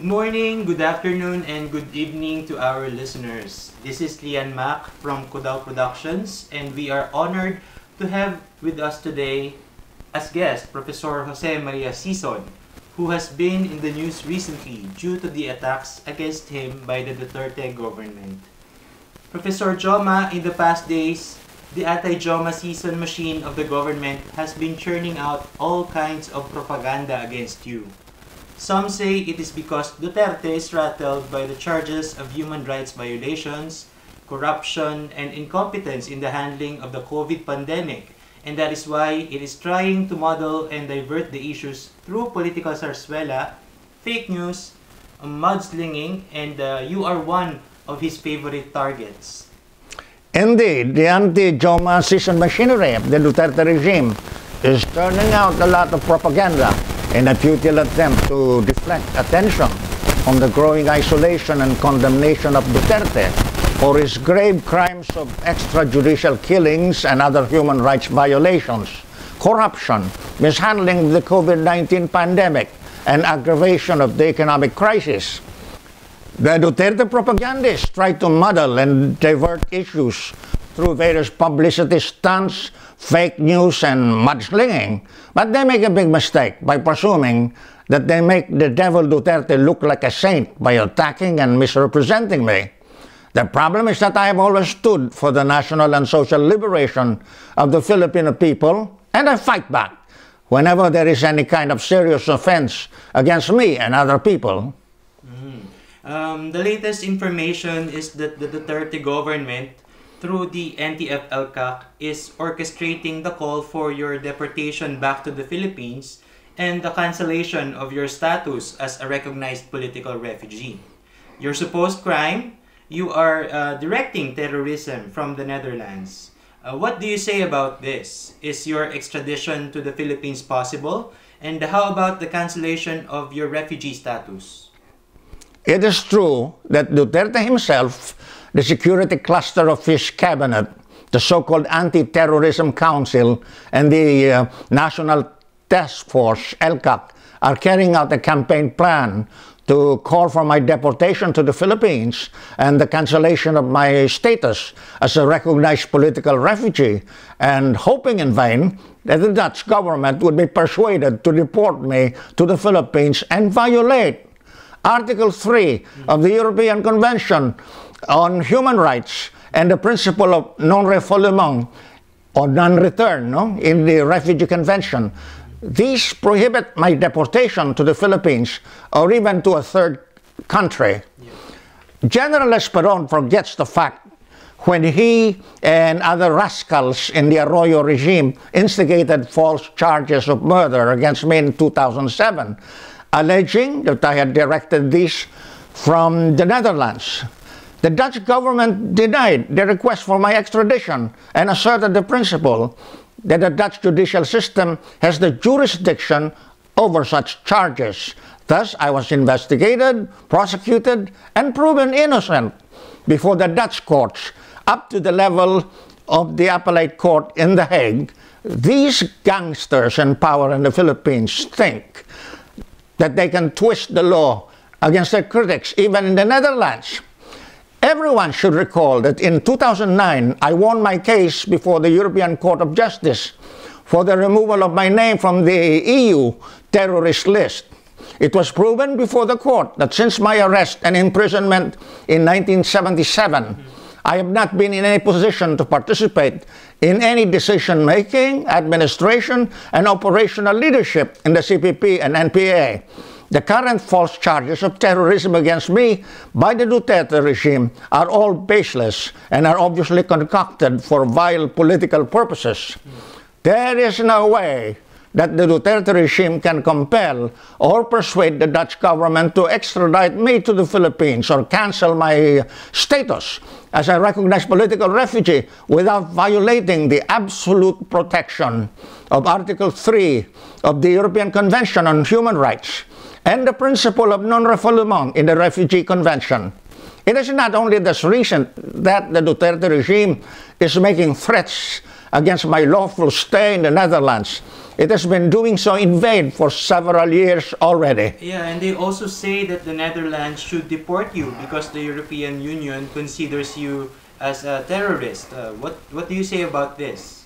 Good morning, good afternoon, and good evening to our listeners. This is Lean Mak from Kodao Productions, and we are honored to have with us today as guest Professor Jose Maria Sison, who has been in the news recently due to the attacks against him by the Duterte government. Professor Joma, in the past days, the anti-Joma Sison machine of the government has been churning out all kinds of propaganda against you. Some say it is because Duterte is rattled by the charges of human rights violations, corruption, and incompetence in the handling of the COVID pandemic, and that is why it is trying to model and divert the issues through political zarzuela, fake news, mudslinging, and uh, you are one of his favorite targets. Indeed, the anti-Joma Sison machinery of the Duterte regime is turning out a lot of propaganda in a futile attempt to deflect attention from the growing isolation and condemnation of Duterte for his grave crimes of extrajudicial killings and other human rights violations, corruption, mishandling of the COVID-19 pandemic, and aggravation of the economic crisis. The Duterte propagandists try to muddle and divert issues through various publicity stunts, fake news, and mudslinging. But they make a big mistake by presuming that they make the devil Duterte look like a saint by attacking and misrepresenting me. The problem is that I have always stood for the national and social liberation of the Filipino people, and I fight back whenever there is any kind of serious offense against me and other people. Mm. Um, the latest information is that the Duterte government through the NTF-ELCAC is orchestrating the call for your deportation back to the Philippines and the cancellation of your status as a recognized political refugee. Your supposed crime, you are uh, directing terrorism from the Netherlands. Uh, what do you say about this? Is your extradition to the Philippines possible? And how about the cancellation of your refugee status? It is true that Duterte himself the security cluster of his cabinet, the so-called Anti-Terrorism Council, and the uh, National Task Force, ELCAC, are carrying out a campaign plan to call for my deportation to the Philippines and the cancellation of my status as a recognized political refugee, and hoping in vain that the Dutch government would be persuaded to deport me to the Philippines and violate Article 3 of the European Convention on human rights and the principle of non-refoulement or non-return no, in the Refugee Convention. These prohibit my deportation to the Philippines or even to a third country. General Esperon forgets the fact when he and other rascals in the Arroyo regime instigated false charges of murder against me in 2007, alleging that I had directed this from the Netherlands. The Dutch government denied the request for my extradition and asserted the principle that the Dutch judicial system has the jurisdiction over such charges. Thus, I was investigated, prosecuted, and proven innocent before the Dutch courts up to the level of the appellate court in The Hague. These gangsters in power in the Philippines think that they can twist the law against their critics, even in the Netherlands. Everyone should recall that in 2009, I won my case before the European Court of Justice for the removal of my name from the EU terrorist list. It was proven before the court that since my arrest and imprisonment in 1977, I have not been in any position to participate in any decision making, administration, and operational leadership in the CPP and NPA. The current false charges of terrorism against me by the Duterte regime are all baseless and are obviously concocted for vile political purposes. There is no way that the Duterte regime can compel or persuade the Dutch government to extradite me to the Philippines or cancel my status as a recognized political refugee without violating the absolute protection of Article 3 of the European Convention on Human Rights and the principle of non-refoulement in the Refugee Convention. It is not only this reason that the Duterte regime is making threats against my lawful stay in the Netherlands. It has been doing so in vain for several years already. Yeah, and they also say that the Netherlands should deport you because the European Union considers you as a terrorist. Uh, what, what do you say about this?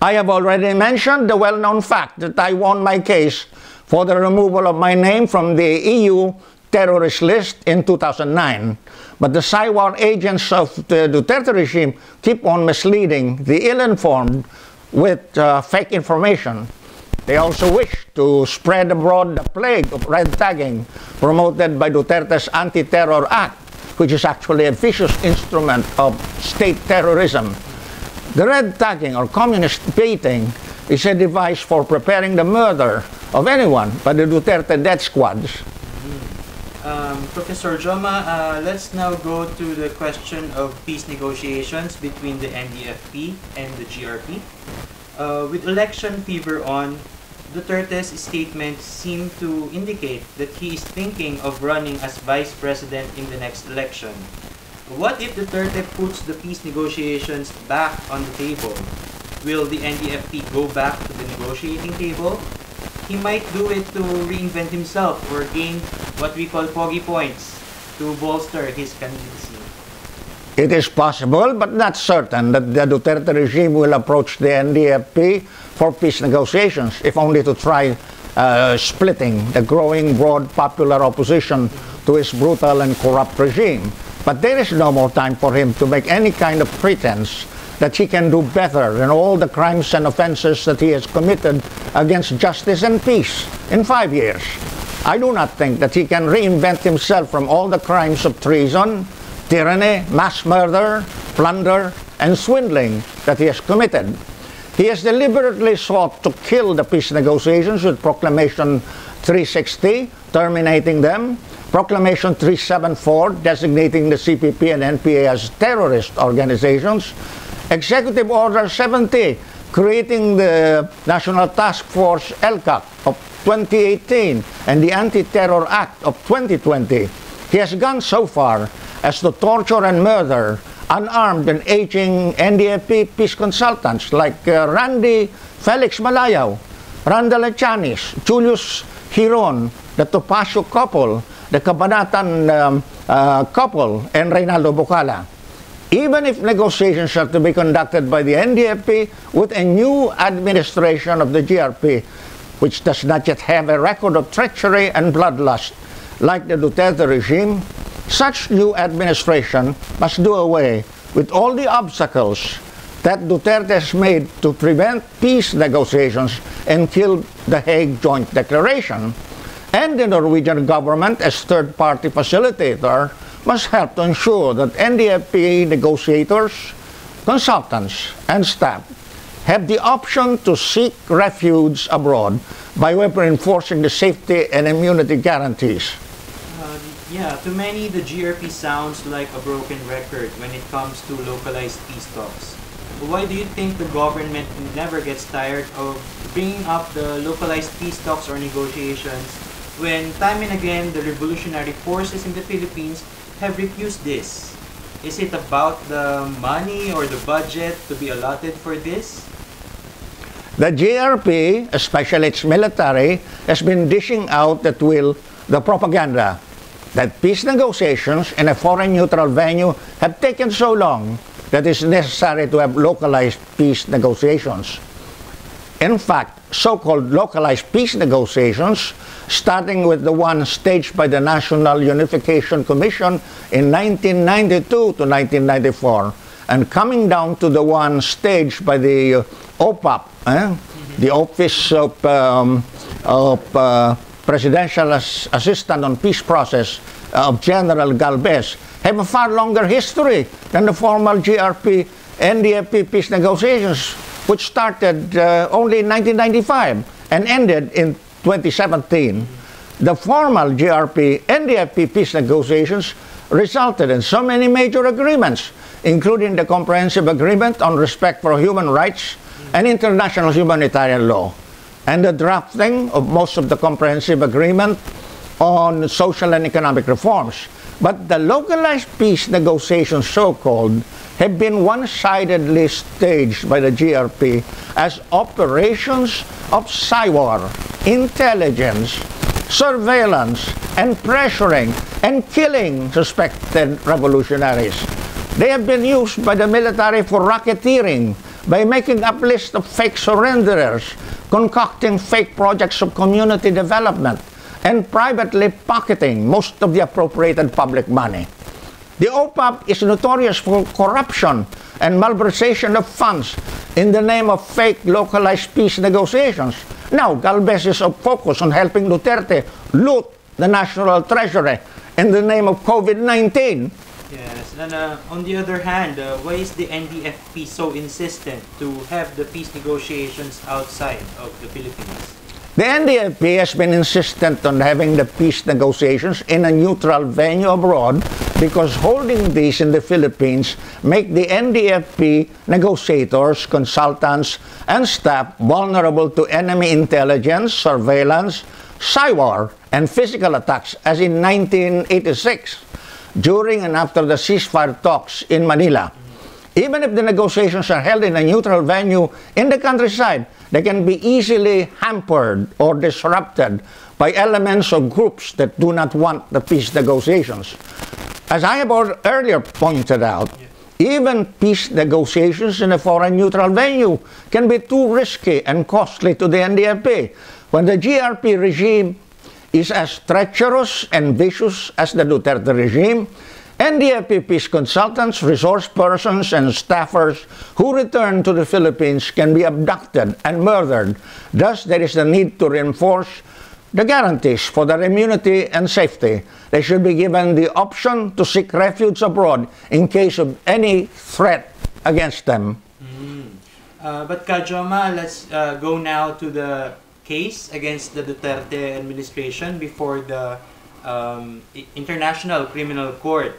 I have already mentioned the well-known fact that I won my case for the removal of my name from the EU terrorist list in 2009. But the psywar agents of the Duterte regime keep on misleading the ill-informed with uh, fake information. They also wish to spread abroad the plague of red tagging promoted by Duterte's Anti-Terror Act, which is actually a vicious instrument of state terrorism. The red tagging or communist baiting is a device for preparing the murder of anyone by the Duterte death squads. Um, Professor Joma, uh, let's now go to the question of peace negotiations between the NDFP and the GRP. Uh, with election fever on, Duterte's statements seem to indicate that he is thinking of running as vice president in the next election. What if Duterte puts the peace negotiations back on the table? Will the NDFP go back to the negotiating table? He might do it to reinvent himself or gain what we call pogi points to bolster his candidacy. It is possible, but not certain, that the Duterte regime will approach the NDFP for peace negotiations, if only to try uh, splitting the growing broad popular opposition to his brutal and corrupt regime. But there is no more time for him to make any kind of pretense that he can do better than all the crimes and offenses that he has committed against justice and peace in five years. I do not think that he can reinvent himself from all the crimes of treason, tyranny, mass murder, plunder, and swindling that he has committed. He has deliberately sought to kill the peace negotiations with Proclamation 360, terminating them, Proclamation 374, designating the CPP and NPA as terrorist organizations, Executive Order 70, creating the National Task Force ELCAC of 2018 and the Anti-Terror Act of 2020. He has gone so far as to torture and murder unarmed and aging NDFP peace consultants like uh, Randy Felix Malayao, Randall Echanis, Julius Giron, the Topacio couple, the Cabanatan um, uh, couple, and Reynaldo Bocala even if negotiations are to be conducted by the NDFP with a new administration of the GRP, which does not yet have a record of treachery and bloodlust like the Duterte regime, such new administration must do away with all the obstacles that Duterte has made to prevent peace negotiations and kill the Hague Joint Declaration. And the Norwegian government, as third-party facilitator, must help to ensure that NDFP negotiators, consultants, and staff have the option to seek refuge abroad by way of the safety and immunity guarantees. Uh, yeah, to many, the GRP sounds like a broken record when it comes to localized peace talks. Why do you think the government never gets tired of bringing up the localized peace talks or negotiations when time and again the revolutionary forces in the Philippines have refused this? Is it about the money or the budget to be allotted for this? The GRP, especially its military, has been dishing out that will the propaganda that peace negotiations in a foreign neutral venue have taken so long that it's necessary to have localized peace negotiations. In fact, so-called localized peace negotiations, starting with the one staged by the National Unification Commission in 1992 to 1994, and coming down to the one staged by the uh, OPAP, eh? the Office of, um, of uh, Presidential As Assistant on Peace Process uh, of General Galvez, have a far longer history than the formal GRP NDFP peace negotiations which started uh, only in 1995 and ended in 2017. The formal GRP and NDFP peace negotiations resulted in so many major agreements, including the Comprehensive Agreement on Respect for Human Rights and International Humanitarian Law, and the drafting of most of the Comprehensive Agreement on social and economic reforms. But the localized peace negotiations, so called, have been one sidedly staged by the GRP as operations of cyber, intelligence, surveillance, and pressuring and killing suspected revolutionaries. They have been used by the military for racketeering, by making up lists of fake surrenderers, concocting fake projects of community development, and privately pocketing most of the appropriated public money. The OPAP is notorious for corruption and malversation of funds in the name of fake localized peace negotiations. Now, Galvez is focused on helping Duterte loot the national treasury in the name of COVID-19. Yes, and uh, on the other hand, uh, why is the NDFP so insistent to have the peace negotiations outside of the Philippines? The NDFP has been insistent on having the peace negotiations in a neutral venue abroad because holding these in the Philippines make the NDFP negotiators, consultants, and staff vulnerable to enemy intelligence, surveillance, cyber, and physical attacks as in 1986 during and after the ceasefire talks in Manila. Even if the negotiations are held in a neutral venue in the countryside, they can be easily hampered or disrupted by elements or groups that do not want the peace negotiations. As I have earlier pointed out, even peace negotiations in a foreign neutral venue can be too risky and costly to the NDFP. When the GRP regime is as treacherous and vicious as the Duterte regime, NDFP's consultants, resource persons, and staffers who return to the Philippines can be abducted and murdered. Thus, there is the need to reinforce the guarantees for their immunity and safety. They should be given the option to seek refuge abroad in case of any threat against them. Mm. Uh, but Ka Joma, let's uh, go now to the case against the Duterte administration before the um, International Criminal Court.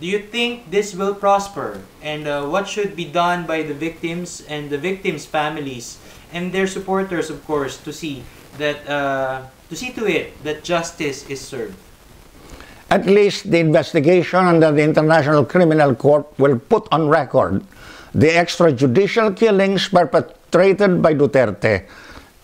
Do you think this will prosper? And uh, what should be done by the victims and the victims' families and their supporters, of course, to see that uh, to see to it that justice is served? At least the investigation under the International Criminal Court will put on record the extrajudicial killings perpetrated by Duterte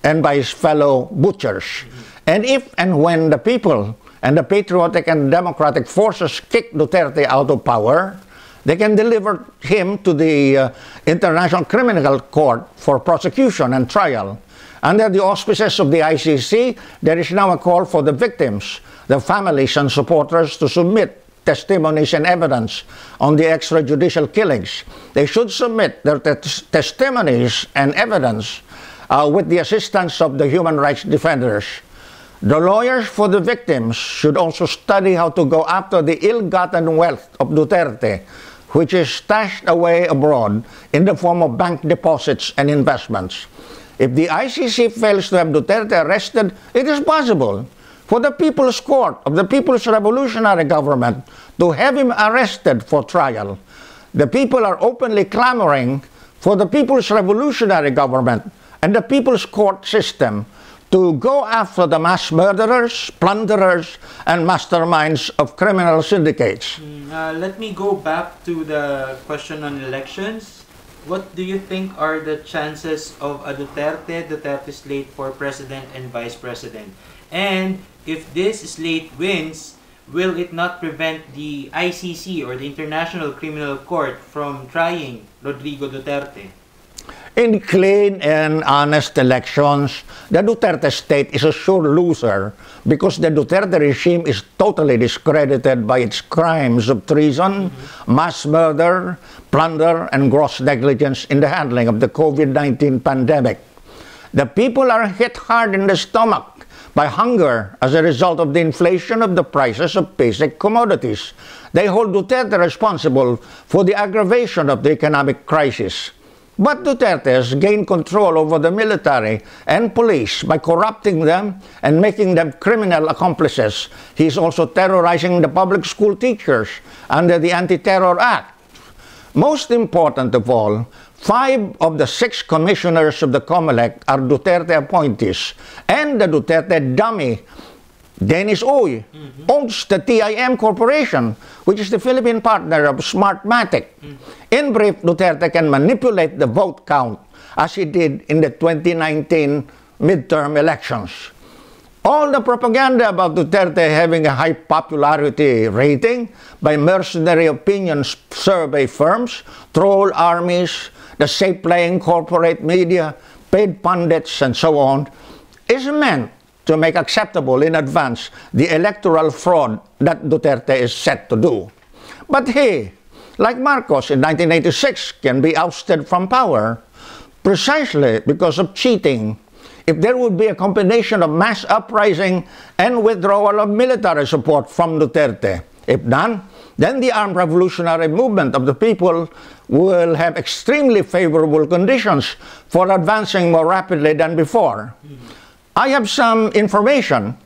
and by his fellow butchers. Mm -hmm. And if and when the people and the patriotic and democratic forces kick Duterte out of power, they can deliver him to the uh, International Criminal Court for prosecution and trial. Under the auspices of the ICC, there is now a call for the victims, the families and supporters to submit testimonies and evidence on the extrajudicial killings. They should submit their testimonies and evidence uh, with the assistance of the human rights defenders. The lawyers for the victims should also study how to go after the ill-gotten wealth of Duterte, which is stashed away abroad in the form of bank deposits and investments. If the ICC fails to have Duterte arrested, it is possible for the People's Court of the People's Revolutionary Government to have him arrested for trial. The people are openly clamoring for the People's Revolutionary Government and the People's Court system to go after the mass murderers, plunderers, and masterminds of criminal syndicates. Mm, uh, let me go back to the question on elections. What do you think are the chances of a Duterte Duterte slate for president and vice president? And if this slate wins, will it not prevent the ICC or the International Criminal Court from trying Rodrigo Duterte? In clean and honest elections, the Duterte state is a sure loser because the Duterte regime is totally discredited by its crimes of treason, mass murder, plunder, and gross negligence in the handling of the COVID-19 pandemic. The people are hit hard in the stomach by hunger as a result of the inflation of the prices of basic commodities. They hold Duterte responsible for the aggravation of the economic crisis. But Duterte has gained control over the military and police by corrupting them and making them criminal accomplices. He is also terrorizing the public school teachers under the Anti-Terror Act. Most important of all, five of the six commissioners of the COMELEC are Duterte appointees, and the Duterte dummy Dennis Uy mm-hmm. owns the TIM Corporation, which is the Philippine partner of Smartmatic. Mm-hmm. In brief, Duterte can manipulate the vote count as he did in the 2019 midterm elections. All the propaganda about Duterte having a high popularity rating by mercenary opinion survey firms, troll armies, the safe playing corporate media, paid pundits, and so on, is meant to make acceptable in advance the electoral fraud that Duterte is set to do. But he, like Marcos in 1986, can be ousted from power precisely because of cheating. If there would be a combination of mass uprising and withdrawal of military support from Duterte, if done, then the armed revolutionary movement of the people will have extremely favorable conditions for advancing more rapidly than before. Mm -hmm. I have some information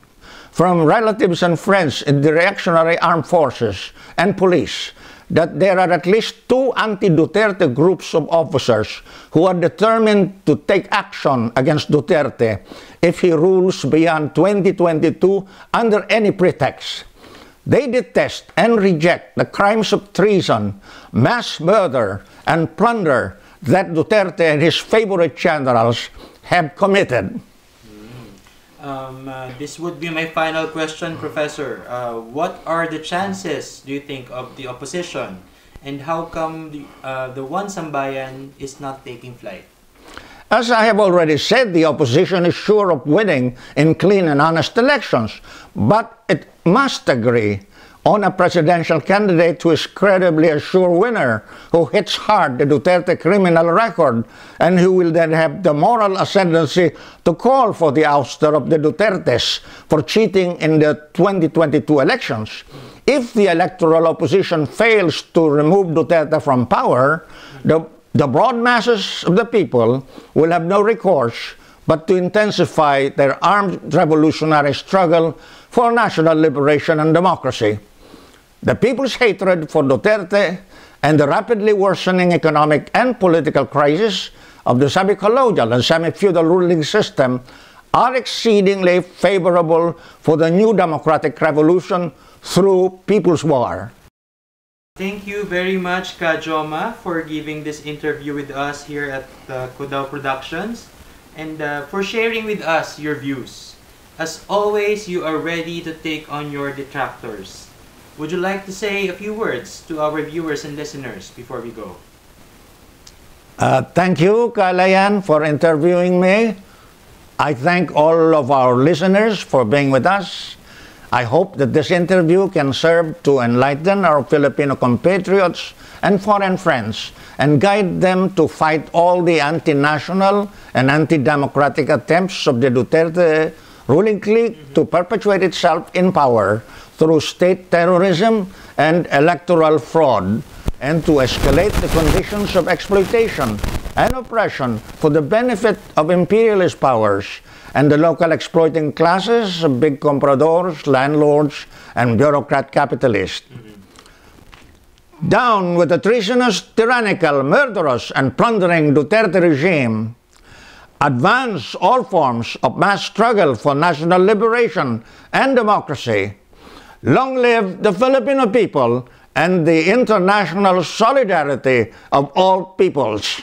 from relatives and friends in the reactionary armed forces and police that there are at least two anti-Duterte groups of officers who are determined to take action against Duterte if he rules beyond 2022 under any pretext. They detest and reject the crimes of treason, mass murder, and plunder that Duterte and his favorite generals have committed. Um, uh, this would be my final question, Professor. Uh, what are the chances, do you think, of the opposition? And how come the, uh, the One Sambayan is not taking flight? As I have already said, the opposition is sure of winning in clean and honest elections, but it must agree on a presidential candidate who is credibly a sure winner, who hits hard the Duterte criminal record, and who will then have the moral ascendancy to call for the ouster of the Dutertes for cheating in the 2022 elections. If the electoral opposition fails to remove Duterte from power, the, the broad masses of the people will have no recourse but to intensify their armed revolutionary struggle for national liberation and democracy. The people's hatred for Duterte and the rapidly worsening economic and political crisis of the semi-colonial and semi-feudal ruling system are exceedingly favorable for the new democratic revolution through People's War. Thank you very much, Ka Joma, for giving this interview with us here at uh, Productions and uh, for sharing with us your views. As always, you are ready to take on your detractors. Would you like to say a few words to our viewers and listeners before we go? Uh, thank you, Kalayan, for interviewing me. I thank all of our listeners for being with us. I hope that this interview can serve to enlighten our Filipino compatriots and foreign friends and guide them to fight all the anti-national and anti-democratic attempts of the Duterte ruling clique mm -hmm. to perpetuate itself in power through state terrorism and electoral fraud and to escalate the conditions of exploitation and oppression for the benefit of imperialist powers and the local exploiting classes of big compradors, landlords, and bureaucrat capitalists. Down with the treasonous, tyrannical, murderous, and plundering Duterte regime. Advance all forms of mass struggle for national liberation and democracy Long live the Filipino people and the international solidarity of all peoples.